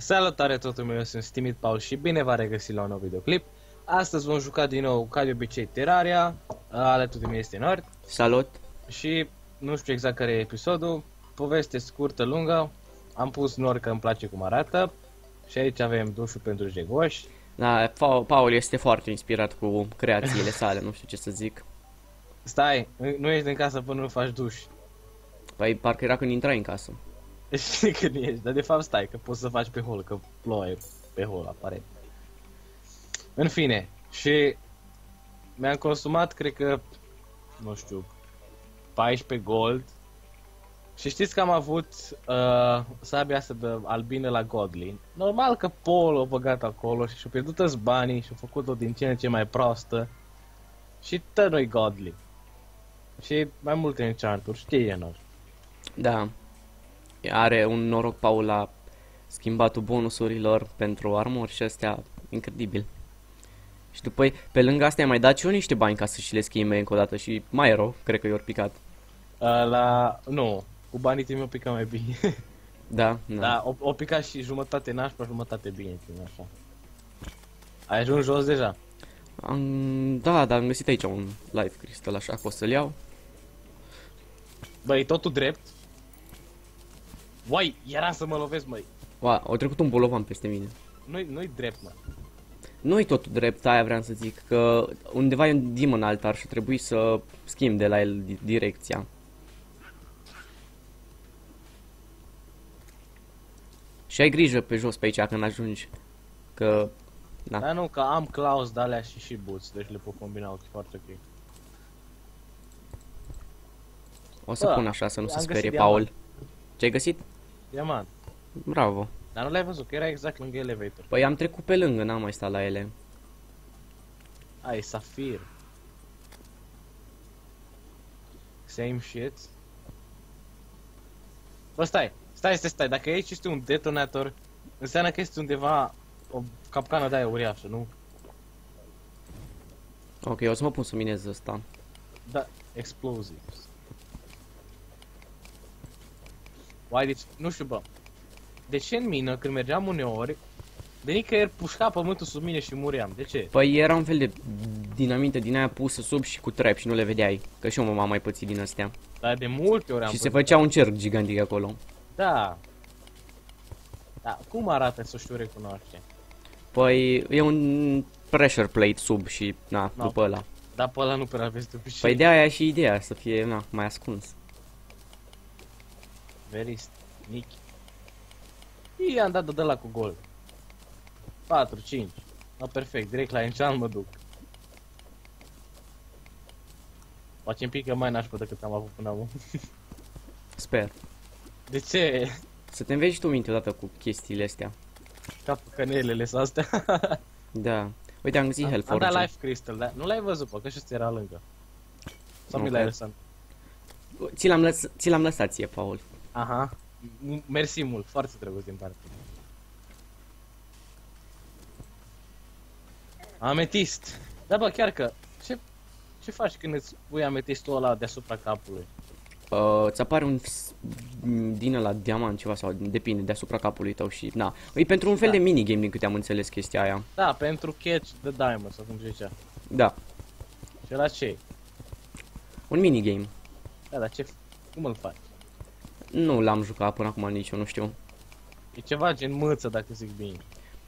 Salutare totul meu, eu sunt Stimit Paul și bine v-am regăsit la un nou videoclip. Astăzi vom juca din nou, ca de obicei, Terraria, alături de mine este Nord Salut! și nu știu exact care e episodul, poveste scurtă, lungă, am pus Nord că îmi place cum arată și aici avem dușul pentru jegoși. Da, Pa- Paul este foarte inspirat cu creațiile sale, nu știu ce să zic. Stai, nu ești în casă până nu faci duș. Păi parcă era când intrai în casă. Știi că nu ești, dar de fapt stai, că poți să faci pe hol, că ploaie pe hol aparent. În fine, și mi-am consumat, cred că, nu știu, 14 gold. Și știți că am avut uh, sabia asta de albine la Godlin. Normal că Paul a băgat acolo și și-a pierdut toți banii și a făcut-o din ce în ce mai proastă. Și tă noi Godlin. Și mai multe enchanturi, știi e noi. Da. Are un noroc Paul la schimbatul bonusurilor pentru armor și astea incredibil. Și după pe lângă astea ai mai dat și eu niște bani ca să și le schimbe încă o dată și mai rău, cred că i-au picat. Uh, la... Nu, cu banii tăi mi-o picat mai bine. Da, da. da, o, o picat și jumătate nașpa, jumătate bine, țin așa. Ai ajuns jos deja? Am, da, dar am găsit aici un live crystal așa că o să-l iau. Băi, totul drept. Uai, era să mă lovesc, măi. Ua, au trecut un bolovan peste mine. Nu-i, nu-i drept, mă. Nu-i totul drept, aia vreau să zic, că undeva e un demon altar și trebuie să schimb de la el di- direcția. Și ai grijă pe jos pe aici când ajungi, că... Da. Dar nu, că am claus de alea și și boots, deci le pot combina foarte ok. O să Bă, pun așa să nu se am sperie găsit Paul. Ce ai găsit? Diamant. Bravo. Dar nu l-ai văzut, că era exact lângă elevator. Păi am trecut pe lângă, n-am mai stat la ele. Ai, safir. Same shit. Bă, stai, stai, stai, stai, dacă aici este un detonator, înseamnă că este undeva o capcană de-aia uriașă, nu? Ok, o să mă pun să minez ăsta. Da, explosives. Uai, deci, nu știu, bă. De ce în mină, când mergeam uneori, de nicăieri pușca pământul sub mine și muream? De ce? Păi era un fel de dinamită din aia pusă sub și cu trap și nu le vedeai. Că și eu m-am mai pățit din astea. Dar de multe ori am Și se văzut. făcea un cerc gigantic acolo. Da. Da, cum arată să știu recunoaște? Păi e un pressure plate sub și na, No. după ăla. Dar pe ăla nu prea vezi de obicei. Păi de aia și ideea să fie na, mai ascuns. Very sneaky. I-am dat de la cu gol. 4, 5. No, perfect, direct la enchant mă duc. Poate îmi pică mai nașpa decât am avut până acum. Sper. De ce? Să te înveți și tu minte odată cu chestiile astea. Capă canelele sau astea. Da. Uite, am găsit am, am dat Hellforge. Life Crystal, dar nu l-ai văzut, pe că și ăsta era lângă. Sau mi Ok. l-ai lăsat? Ți l-am, lăs- ți l-am lăsat ție, Paul. Aha. M- Mersi mult, foarte drăguț din partea. Ametist. Da, bă, chiar că, ce, ce faci când îți pui ametistul ăla deasupra capului? Uh, ți apare un s- m, din la diamant ceva sau depinde deasupra capului tău și na. E pentru un fel Da. de minigame din câte am înțeles chestia aia. Da, pentru catch the diamond, sau cum se zicea. Da. Și la ce? Un minigame. Da, dar ce, cum îl faci? Nu l-am jucat până acum nici eu, nu știu. E ceva gen mâță, dacă zic bine.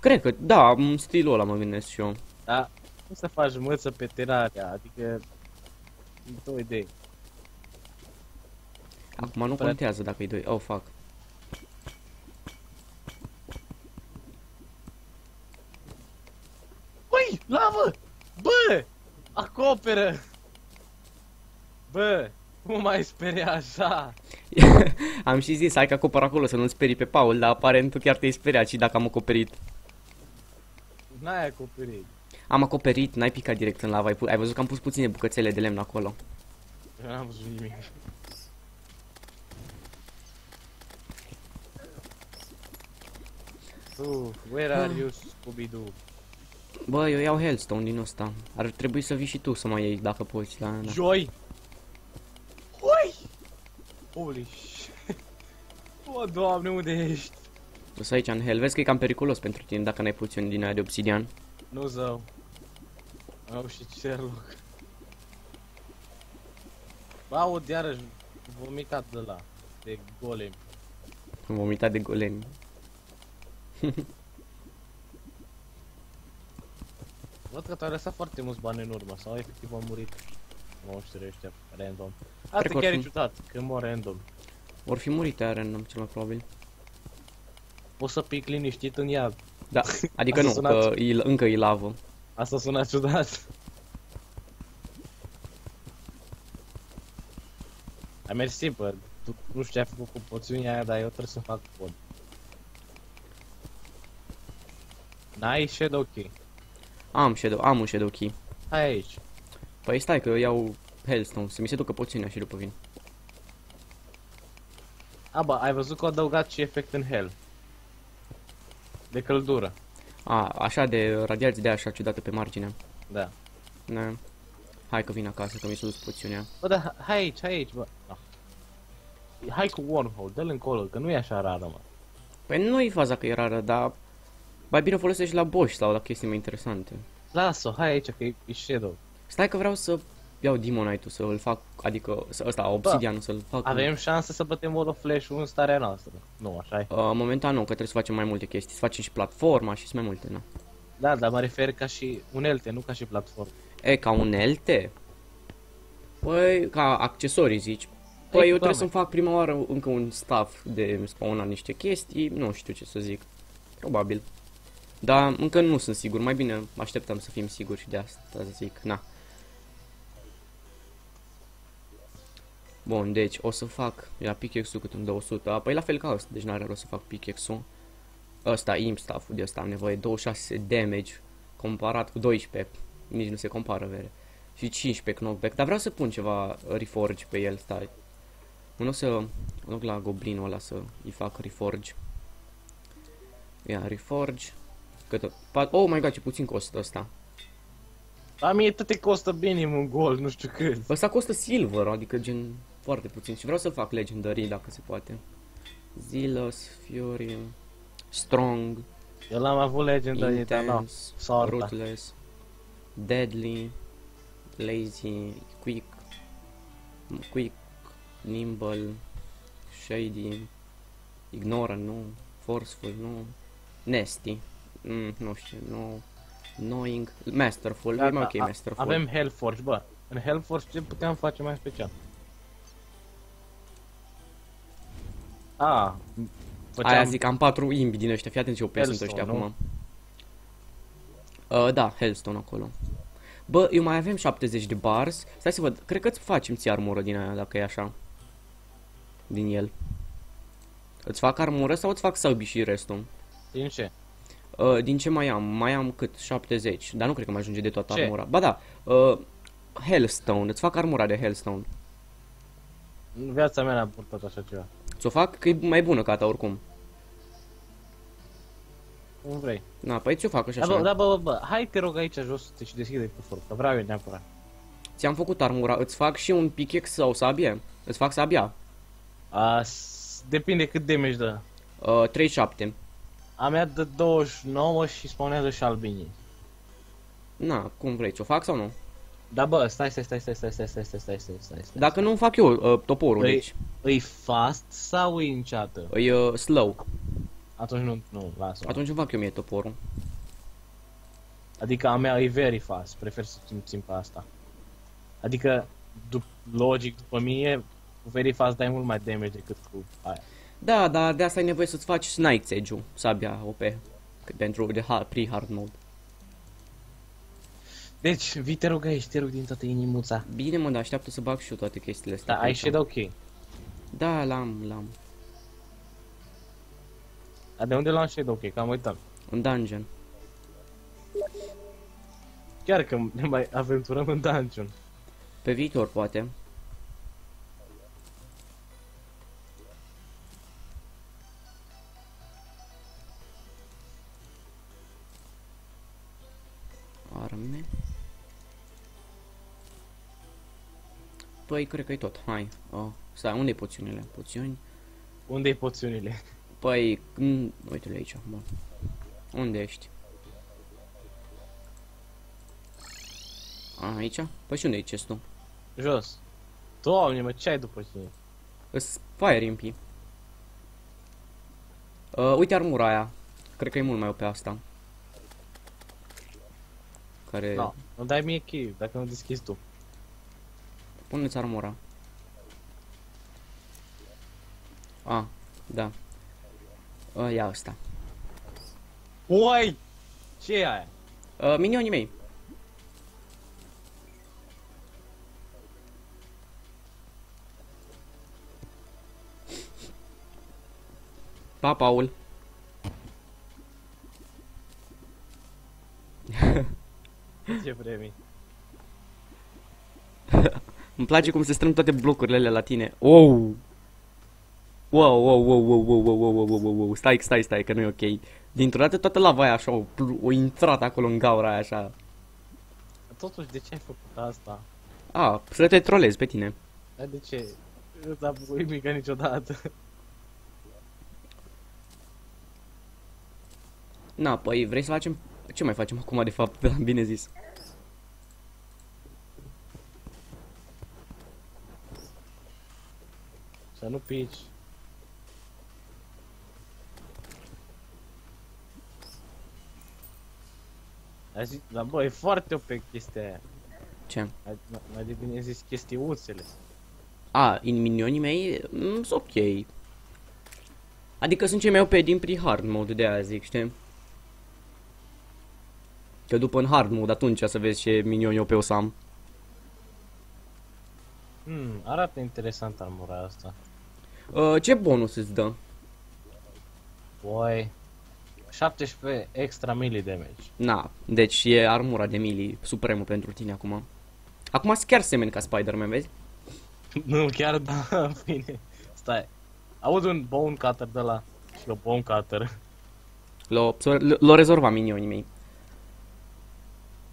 Cred că, da, în stilul ăla mă gândesc și eu. Da, cum să faci mâță pe teraria, adică... Două idei. Acum nu Prea- contează dacă e doi. Oh, fuck. Ui, lavă! Bă! Acoperă! Bă, cum mai speria așa? am și zis, hai că acopăr acolo să nu-l sperii pe Paul, dar aparent tu chiar te-ai speriat și dacă am acoperit. N-ai acoperit. Am acoperit, n-ai picat direct în lava, ai, pu- ai văzut că am pus puține bucățele de lemn acolo. Eu n-am văzut nimic. Uh, where are you, Scooby-Doo? Bă, eu iau Hellstone din ăsta. Ar trebui să vii și tu să mai iei dacă poți, da, da. Joi! Ui! Holy shit! O, doamne, unde ești? Să aici în hell. Vezi că e cam periculos pentru tine dacă n-ai puțin din aia de obsidian. Nu zău. Au și Sherlock. Bă, aud iarăși vomitat de la de golem. Am vomitat de golemi. Văd că tu-ai lăsat foarte mulți bani în urmă sau efectiv au murit monștri ăștia random. Cred Asta că chiar or e fi- ciudat, că mor random. Or fi murit aia random, cel mai probabil. Poți să pic liniștit în iad. Da, adică nu, Asta că sunat- e, încă e lavă. Asta sună ciudat. Ai mersi, bă. Tu nu știu ce ai făcut cu poțiunea aia, dar eu trebuie să fac pod. N-ai shadow key. Am shadow, am un shadow key. Hai aici. Păi stai că eu iau hellstone, să mi se ducă poțiunea și după vin. A, bă, ai văzut că au adăugat și efect în hell. De căldură. A, așa de radiații de așa ciudată pe margine. Da. Ne. Hai că vin acasă, că mi s-a dus poțiunea. Bă, da, hai aici, hai aici, bă. Ah. Hai cu wormhole, dă-l încolo, că nu e așa rară, mă. Păi nu e faza că e rară, dar... Mai bine o folosești la boss sau la chestii mai interesante. Lasă-o, hai aici, că e, e shadow. Stai că vreau să iau Demonite-ul, să îl fac, adică să, ăsta, obsidian, să-l fac. Avem șanse să bătem Wall of Flash în starea noastră. Nu, așa e. Uh, momentan nu, că trebuie să facem mai multe chestii. Să facem și platforma și să mai multe, na. Da, dar mă refer ca și unelte, nu ca și platformă. E, ca unelte? Păi, ca accesorii, zici. Păi, Ei, eu trebuie doamne. să-mi fac prima oară încă un staff de spawnat niște chestii, nu știu ce să zic. Probabil. Dar încă nu sunt sigur, mai bine așteptăm să fim siguri și de asta zic, na. Bun, deci o să fac la pickaxe-ul cât un 200, păi la fel ca ăsta, deci n-are rost să fac pickaxe-ul. Ăsta, imp staff-ul de ăsta am nevoie, 26 damage comparat cu 12, nici nu se compară, vere. Și 15 knockback, dar vreau să pun ceva reforge pe el, stai. Nu o să mă duc la goblinul ăla să îi fac reforge. Ia, reforge. Cât pat Oh my god, ce puțin costă ăsta. La mie tot te costă minimum gol, nu știu cât. Ăsta costă silver, adică gen foarte puțin. Și vreau să fac legendary dacă se poate. Zealous, Fury, Strong, Eu l-am avut legendary, dar nu. Intense, Soarta. Ruthless, Deadly, Lazy, Quick, Quick, Nimble, Shady, Ignorant, nu, Forceful, nu, Nasty, mm, nu știu, nu, Knowing, Masterful, e mai ok a- Masterful. Avem Hellforge, bă. În Hellforge ce puteam face mai special? A, făceam... Aia zic, am patru imbi din ăștia, fii atent ce OP sunt Hellstone, ăștia nu? acum. Uh, da, Hellstone acolo. Bă, eu mai avem 70 de bars. Stai să văd, cred că îți facem ție armură din aia, dacă e așa. Din el. Îți fac armură sau îți fac săbi și restul? Din ce? Uh, din ce mai am? Mai am cât? 70. Dar nu cred că mai ajunge de toată Ce? armura. Ba da, uh, Hellstone. Îți fac armura de Hellstone. În viața mea n-am purtat așa ceva. Ți-o fac că e mai bună ca ta oricum. Cum vrei. Na, păi ți-o fac așa. Da, bă, așa. da, bă, bă, bă, hai te rog aici jos să te și deschide cu foc, că vreau eu neapărat. Ți-am făcut armura. Îți fac și un pickaxe sau sabie? Îți fac sabia. A, s- depinde cât damage dă. Uh, 37. A mea de 29 și spawnează și albinii. Na, cum vrei, ți-o fac sau nu? Da, bă, stai, stai, stai, stai, stai, stai, stai, stai, stai, stai, stai, stai. Dacă nu fac eu uh, toporul, Păi- deci. Îi fast sau îi înceată? E uh, slow. Atunci nu, nu, lasă. Atunci îmi fac eu mie toporul. Adică a mea e very fast, prefer să țin, țin pe asta. Adică, dup- logic, după mine, cu very fast dai mult mai damage decât cu aia. Da, dar de asta ai nevoie să-ți faci Snike's Edge-ul, sabia OP. Că- Pentru de ha- pre-hard mode. Deci, vii te rog aici, te rog din toată inimuța. Bine mă, dar așteaptă să bag și eu toate chestiile astea. Da, ai aici. shadow key. Da, l-am, l-am. Dar de unde l-am shadow key? Că am uitat. Un dungeon. Chiar că ne mai aventurăm în dungeon. Pe viitor, poate. Păi, cred că e tot. Hai. Oh. Stai, unde e poțiunile? Poțiuni? Unde-i poțiunile? Păi, mm, uite-le aici, bă. Unde ești? A, aici? Păi și unde e chestul? Jos. Doamne, mă, ce ai după tine? Îs fire impi. Uh, uite armura aia. Cred că e mult mai pe asta. Care... No, nu dai mie key, dacă nu deschizi tu. Puneți armura. A, da. Uh, ia asta. Uai! ce e aia? Uh, minionii mei. Pa, Paul. Ce vremi? Îmi place cum se strâng toate blocurile alea la tine. Wow! Wow, wow, wow, wow, wow, wow, wow, wow, wow, wow, wow. Stai, stai, stai, că nu e ok. Dintr-o dată toată lava aia așa, o, o intrat acolo în gaura aia așa. Totuși, de ce ai făcut asta? A, să te trolezi pe tine. Dar de ce? Nu ți-a făcut nimic niciodată. Na, păi vrei să facem... Ce mai facem acum, de fapt, bine zis? Să nu pici. Dar, zi, dar bă, e foarte OP chestia aia. Ce? Mai, mai- mai de bine zis chestiuțele. A, în minionii mei mm, sunt ok. Adică sunt cei mai OP din pre-hard mode, de aia zic, știi? Că după în hard mode atunci să vezi ce minioni OP o să am. Hmm, arată interesant armura asta. Uh, ce bonus îți dă? Boy. 17 extra melee damage. Na, deci e armura de mili supremă pentru tine acum. Acum chiar semeni ca Spider-Man, vezi? nu, chiar da, în fine. Stai. Aud un bone cutter de la și o bone cutter. L-o, l-o rezolva minionii mei.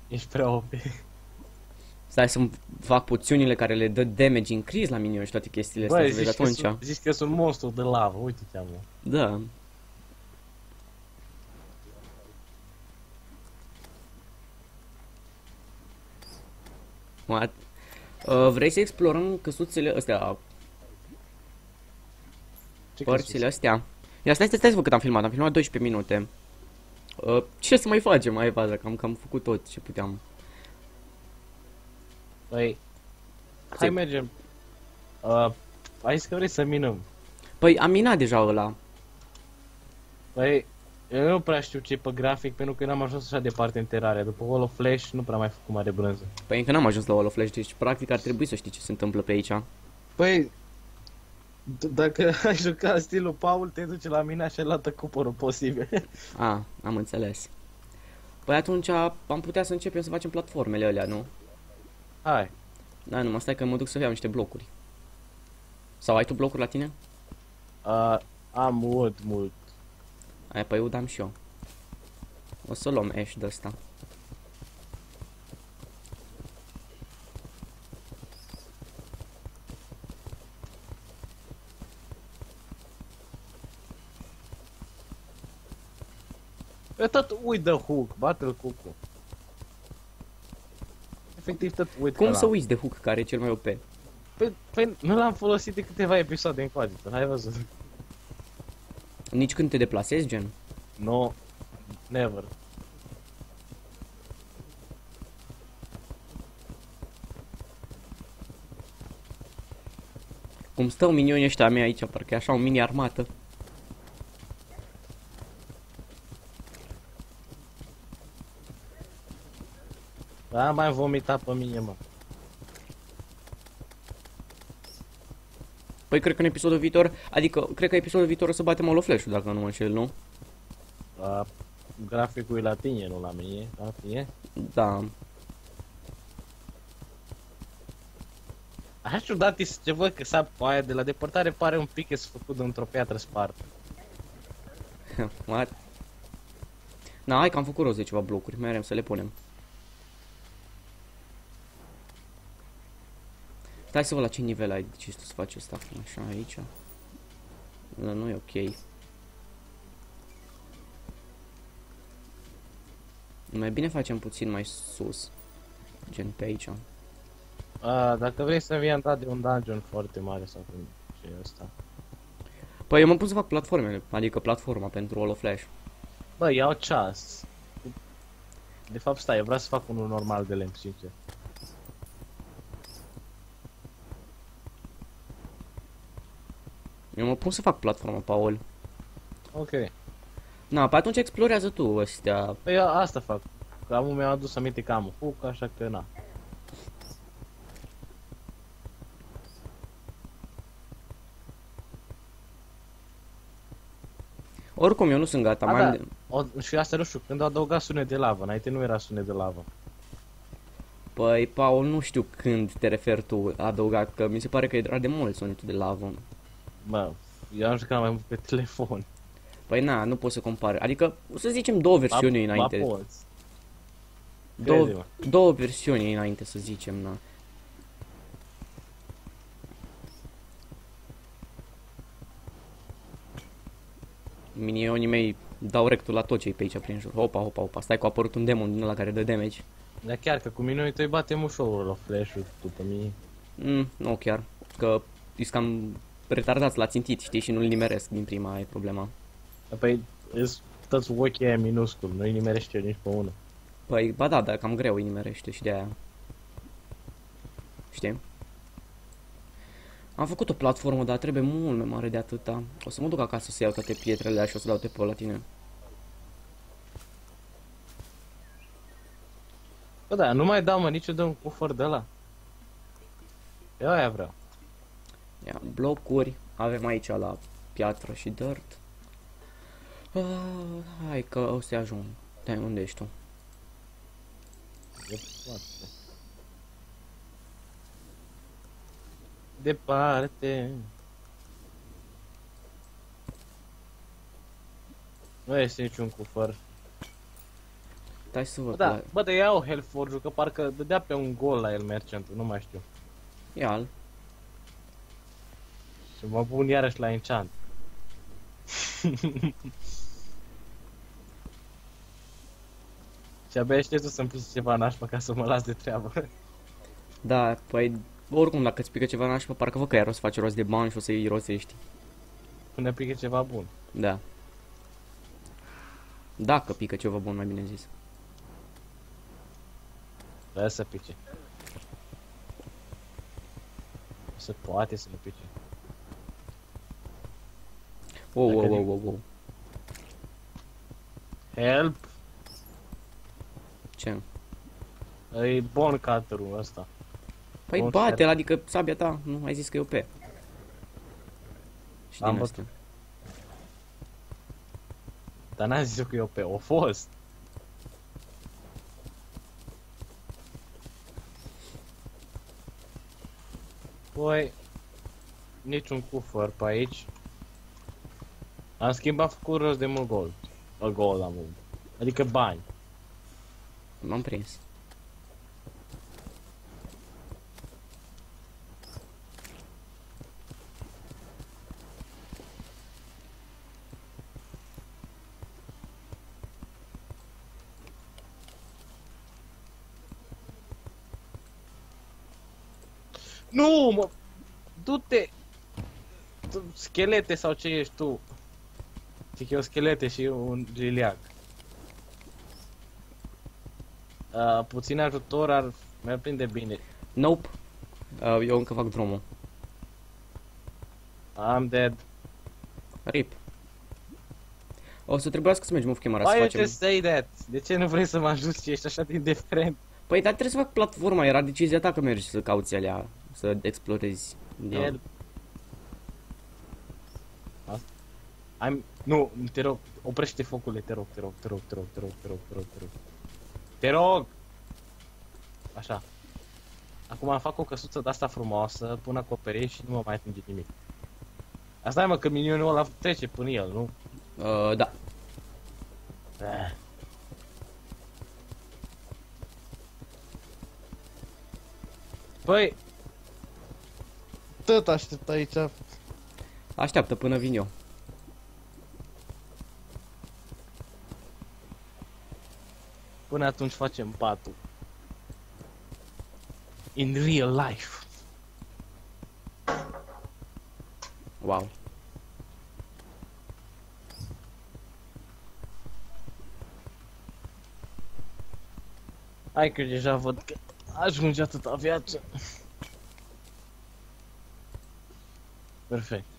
Ești prea OP. Stai să fac poțiunile care le dă damage increase la minioni și toate chestiile astea, Băi, să vezi zici că, atunci. sunt, zici că sunt monstru de lavă, uite-te amă. Da. What? Uh, vrei să explorăm căsuțele astea, Ce părțile astea? Ia stai, stai, stai să văd cât am filmat, am filmat 12 minute. Uh, ce să mai facem mai faza, că am, că am făcut tot ce puteam. Păi, hai Ce? mergem. Uh, ai zis că vrei să minăm. Păi am minat deja ăla. Păi, eu nu prea știu ce e pe grafic, pentru că n-am ajuns așa departe în terarea. După Holo Flash nu prea mai făcut mare brânză. Păi încă n-am ajuns la Holo Flash, deci practic ar trebui să știi ce se întâmplă pe aici. Păi, d- dacă ai jucat stilul Paul, te duce la mine și ai luat cupărul posibil. A, am înțeles. Păi atunci am putea să începem să facem platformele alea, nu? Hai. Da, numai stai că mă duc să iau niște blocuri. Sau ai tu blocuri la tine? Uh, am wood mult. Aia, păi udam și eu. O să luăm ash de ăsta. Eu tot uit de hook, battle hook-ul. Efectiv tot uit Cum pe să ăla. uiți de hook care e cel mai OP? Păi, păi nu l-am folosit de câteva episoade încoace, tu n-ai văzut. Nici când te deplasezi, gen? No, never. Cum stau minionii ăștia mei aici, parcă e așa o mini armată. Da, mai vomitat pe mine, mă. Păi cred că în episodul viitor, adică cred că episodul viitor o să batem Holo Flash-ul, dacă nu mă înșel, nu? La graficul e la tine, nu la mine, la tine. Da. Așa ciudat este ce văd că sapul aia de la depărtare pare un pic că s-a făcut într-o piatră spartă. What? Na, hai că am făcut rost de ceva blocuri, mai avem să le punem. Stai să văd la ce nivel ai decis tu să faci asta. Așa, aici. la noi ok. Mai bine facem puțin mai sus. Gen pe aici. A, dacă vrei să vii am dat de un dungeon foarte mare sau cum ce e asta. Păi eu mă pun să fac platformele, adică platforma pentru All of Flash. Bă, iau ceas. De fapt, stai, eu vreau să fac unul normal de lemn, sincer. Eu mă pun să fac platforma, Paul. Ok. Na, pe atunci explorează tu ăstea. Păi eu asta fac. Că am mi-a adus aminte că am un foc, așa că na. Oricum, eu nu sunt gata. A, mai da. am de... O, și asta nu știu, când au adăugat sunet de lavă, înainte nu era sunet de lavă. Păi, Paul, nu știu când te referi tu adăugat, că mi se pare că era de mult sunetul de lavă. Bă, eu am jucat mai mult pe telefon. Păi na, nu pot să compar. Adică, o să zicem două versiuni Ba- înainte. Ba poți. două, Crede-mă. două versiuni înainte, să zicem, na. Minionii mei dau rectul la tot ce pe aici prin jur. Opa, opa, opa. Stai că a apărut un demon din ăla care dă damage. Dar chiar că cu minunii tăi batem ușor la flash-ul după mine. Mm, nu chiar. Că ești cam retardați la țintit, știi, și nu-l nimeresc din prima, e problema. Păi, îți toți ochii aia minuscul, nu-i nimerește nici pe unul. Păi, ba da, dar cam greu îi nimerește și de aia. Știi? Am făcut o platformă, dar trebuie mult mai mare de atâta. O să mă duc acasă să iau toate pietrele alea și o să dau te la tine. Bă, da, nu mai dau, mă, nici de un cufăr de la. Eu aia vreau. Ia, blocuri. Avem aici la piatră și dirt. Uh, hai că o să ajung. Dai, unde ești tu? E foarte. Departe. Nu este niciun cufăr. Stai să Bă, văd. da, la- bă, dar iau Hellforge-ul, că parcă dădea pe un gol la el mercentul, nu mai știu. Ia-l. Și mă pun iarăși la enchant. Și abia aștept tu să-mi pici ceva nașpa ca să mă las de treabă. Da, păi, oricum, dacă îți pică ceva nașpa, parcă văd că iar o să faci rost de bani și o să-i rosești. Până pică ceva bun. Da. Dacă pică ceva bun, mai bine zis. Vrea să pice. Se poate să nu pice. Wow, Dacă wow, wow, zic- wow, wow. Help! Ce? E bon cutter-ul ăsta. Păi Bun, bate adică sabia ta, nu ai zis că e OP. Și Am din bătut. asta. Dar n-am zis eu că e OP, o fost. Păi, niciun cufăr pe aici. Am schimbat făcut rost de mult gold. A gold am mult. Adică bani. M-am prins. Nu, mă! Du-te! Tu, Schelete sau ce ești tu? Zic eu schelete și un liliac. Uh, puțin ajutor ar mi-ar prinde bine. Nope. Uh, eu încă fac drumul. I'm dead. RIP. O să trebuiască să mergem off camera să Why you facem... just say that? De ce nu vrei să mă ajuți și ești așa de indiferent? Păi, dar trebuie să fac platforma, era decizia ta că mergi să cauți alea, să explorezi. Da. El... I'm... Nu, te rog, oprește focul, te rog, te rog, te rog, te rog, te rog, te rog, te rog, te rog. Te rog! Așa. Acum fac o căsuță de asta frumoasă, pun acoperiș și nu mă mai atinge nimic. Asta e mă, că minionul ăla trece până el, nu? Uh, da. Eh. Păi... Tot aștept aici. Așteaptă până vin eu. Până atunci facem patul. In real life. Wow. Hai că deja văd că ajunge atâta viață. Perfect.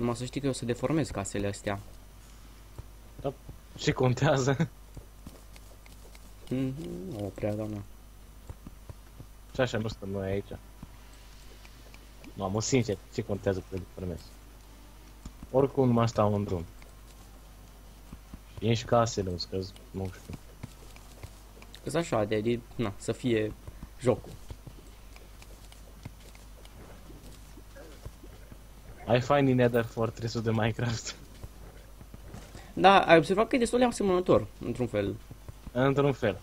Numai să știi că eu o să deformez casele astea. Și contează. Mhm, o prea, doamna. Și așa nu stăm noi aici. Mamă, sincer, ce contează că le deformez? Oricum nu mai stau în drum. E și casele, îmi scăz, nu știu. Că așa, de, de, na, să fie jocul. I find in Nether Fortress-ul de Minecraft. Da, ai observat că e destul de asemănător, într-un fel. Într-un fel.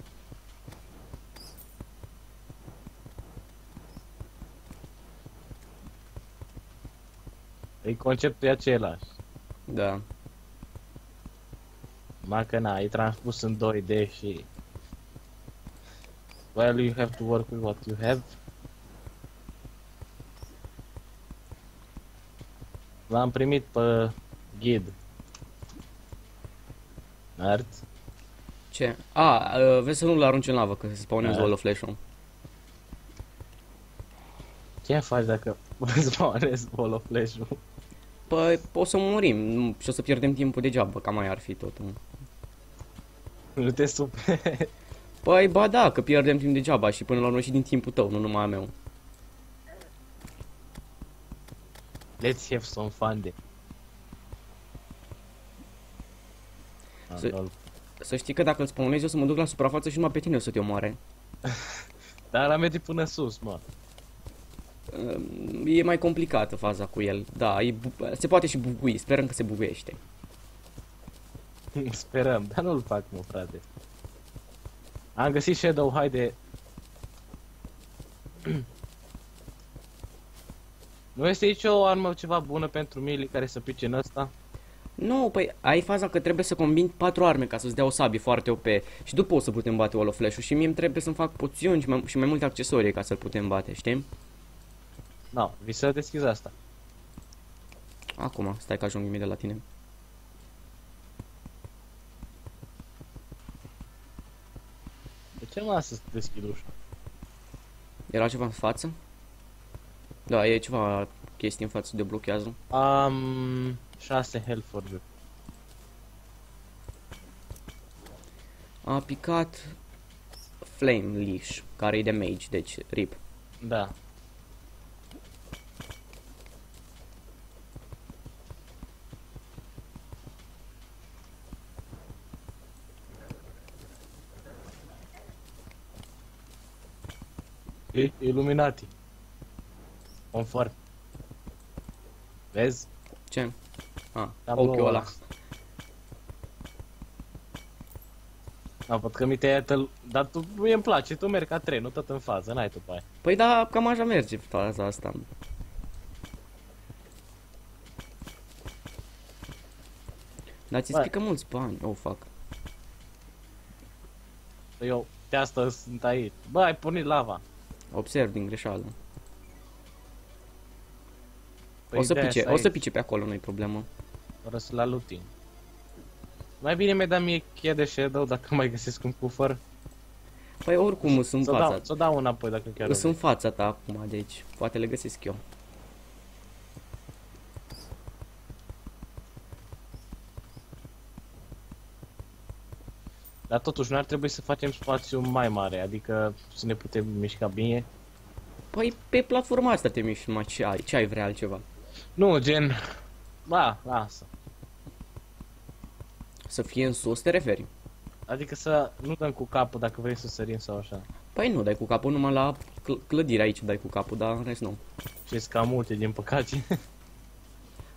E conceptul e același. Da. Numai că na, e transpus în 2D și... Well, you have to work with what you have. L-am primit pe ghid. Art. Ce? A, uh, vezi să nu-l arunci în lavă, că se spawnează Da. Wall of Flash-ul. Ce faci dacă spawnezi Wall of Flash-ul? Păi, o să murim nu- și o să pierdem timpul degeaba, cam mai ar fi totul. Nu te super. Păi, ba da, că pierdem timp degeaba și până la urmă și din timpul tău, nu numai a meu. Let's have some fun de. Să- Lol. Să știi că dacă îl spawnezi, o să mă duc la suprafață și numai pe tine o să te omoare. Dar am merge până sus, mă. Uh, E mai complicată faza cu el. Da, e bu- se poate și bugui, sperăm că se buguiește. Sperăm, dar nu-l fac, mă, frate. Am găsit Shadow, haide. nu este nici o armă ceva bună pentru Mili care să pice în ăsta? Nu, păi ai faza că trebuie să combini patru arme ca să-ți dea o sabie foarte OP și după o să putem bate Wall of Flash-ul și mie îmi trebuie să-mi fac poțiuni și mai, și mai multe accesorii ca să-l putem bate, știi? Nu, no, vi să deschizi asta. Acum, stai că ajung imediat la tine. De ce mă lasă să deschid ușa? Era ceva în față? Da, e ceva chestii în față de blochează. Am 6 Hellforge. A picat Flame Leash, care e de mage, deci rip. Da. E Illuminati. Confort. Vezi? Ce? A, Tabloul ochiul ăla. Am văd că mi te tăl... Dar tu, mie îmi place, tu mergi ca tren, nu tot în fază, n-ai tu pe aia. Păi da, cam așa merge faza asta. Dar ți Bă. strică mulți bani, oh fuck. Eu de asta sunt aici. Bă, ai pornit lava. Observ din greșeală. Păi o să de-aia pice, stai o să aici, pice pe acolo, nu-i problemă. Fără să la looting. Mai bine mi da mie cheia de shadow dacă mai găsesc un cufăr. Păi oricum sunt Să fața, dau, să dau înapoi dacă chiar sunt în fața ta acum, deci poate le găsesc eu. Dar totuși nu ar trebui să facem spațiu mai mare, adică să ne putem mișca bine. Păi pe platforma asta te miști mai ce ai, ce ai vrea altceva? Nu, gen... Ba, lasă. Să fie în sus, te referi? Adică să nu dăm cu capul dacă vrei să sărim sau așa. Păi nu, dai cu capul numai la cl- clădire aici, dai cu capul, dar în rest nu. Și cam multe, din păcate.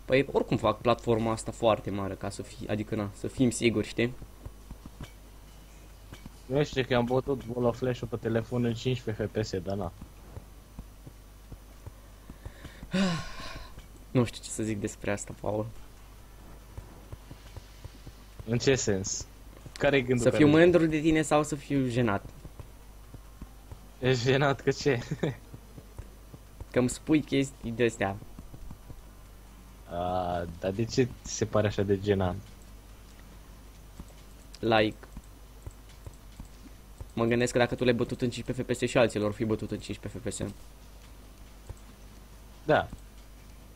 Păi oricum fac platforma asta foarte mare ca să fie, adică na, să fim siguri, știi? Nu știu că am bătut Wall Flash-ul pe telefon în 15 FPS, dar na. Nu știu ce să zic despre asta, Paul. În ce sens? Care e gândul Să fiu care- mândru de tine sau să fiu jenat? Ești jenat că ce? Că îmi spui chestii de astea. A, dar de ce ți se pare așa de genant? Like... Mă gândesc că dacă tu l-ai bătut în 15 FPS și alții lor fi bătut în 15 FPS. Da.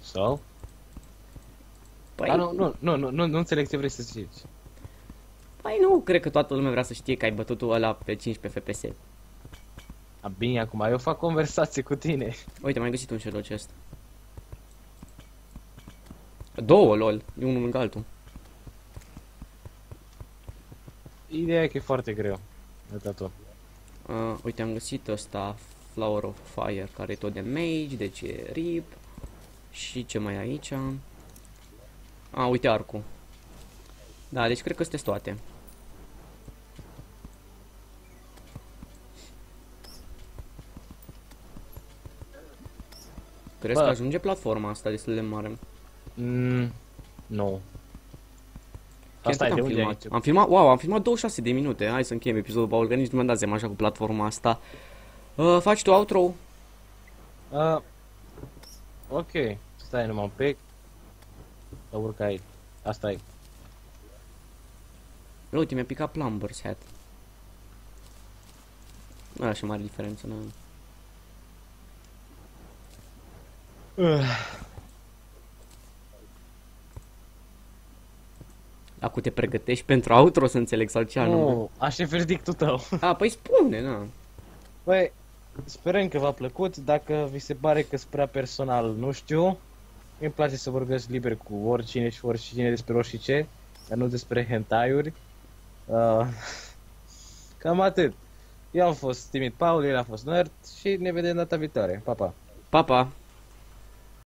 Sau? Păi, Dar nu, nu, nu, nu, nu, nu înțeleg ce vrei să zici. păi nu cred că toată lumea vrea să știe că ai bătut ăla pe 15 FPS. A, bine, acum eu fac conversație cu tine. Uite, mai găsit un shadow chest. Două, lol. E unul lângă altul. Ideea e că e foarte greu. Uita tot. Uh, uite, am găsit ăsta Flower of Fire, care e tot de mage, deci e rip. Și ce mai e aici? A, uite arcul. Da, deci cred că sunt toate. Crezi Bă. că ajunge platforma asta destul de mare? Mm, nu. Chiar Asta e cât de am unde ai filmat? început? Am filmat, wow, am filmat 26 de minute. Hai să încheiem episodul, Paul, că nici nu mi-am dat seama așa cu platforma asta. Uh, faci tu outro? Uh, ok. Stai numai un pic. Să urc aici. Asta e. Uite, mi-a picat Plumber's Hat. Nu e așa mare diferență, nu. Acum te pregătești pentru outro să înțeleg sau ce anume. Nu, așa e verdictul tău. A, păi spune, na. Băi, sperăm că v-a plăcut. Dacă vi se pare că sunt prea personal, nu știu. Îmi place să vorbesc liber cu oricine și oricine despre orice, dar nu despre hentai-uri. Uh, cam atât. Eu am fost Timid Paul, el a fost Nerd și ne vedem data viitoare. Pa, pa! Pa, pa!